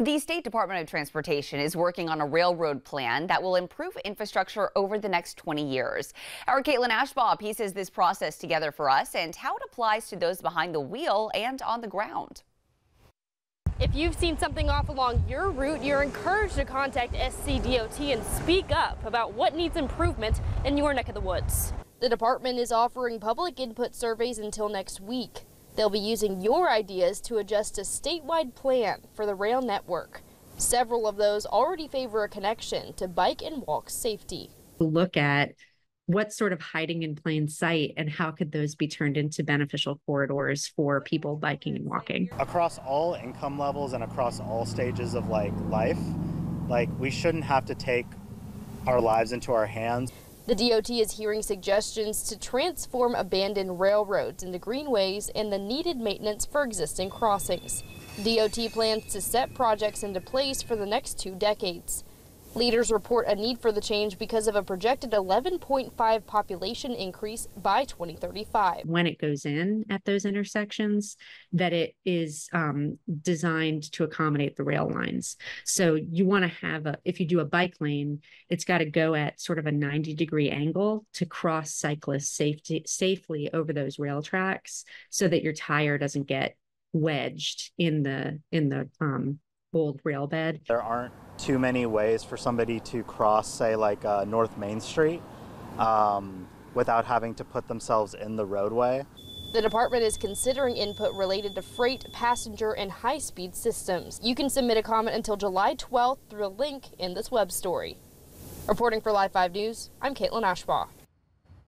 The State Department of Transportation is working on a railroad plan that will improve infrastructure over the next 20 years. Our Caitlin Ashbaugh pieces this process together for us and how it applies to those behind the wheel and on the ground. If you've seen something off along your route, you're encouraged to contact SCDOT and speak up about what needs improvement in your neck of the woods. The department is offering public input surveys until next week. They'll be using your ideas to adjust a statewide plan for the rail network. Several of those already favor a connection to bike and walk safety. Look at what's sort of hiding in plain sight and how could those be turned into beneficial corridors for people biking and walking across all income levels and across all stages of like life like we shouldn't have to take our lives into our hands the DOT is hearing suggestions to transform abandoned railroads into greenways and the needed maintenance for existing crossings. DOT plans to set projects into place for the next two decades. Leaders report a need for the change because of a projected 11.5 population increase by 2035. When it goes in at those intersections, that it is um, designed to accommodate the rail lines. So you want to have a, if you do a bike lane, it's got to go at sort of a 90 degree angle to cross cyclists safety, safely over those rail tracks so that your tire doesn't get wedged in the in the um, old rail bed. There aren't too many ways for somebody to cross, say, like uh, North Main Street um, without having to put themselves in the roadway. The department is considering input related to freight, passenger, and high speed systems. You can submit a comment until July 12th through a link in this web story. Reporting for Live 5 News, I'm Caitlin Ashbaugh.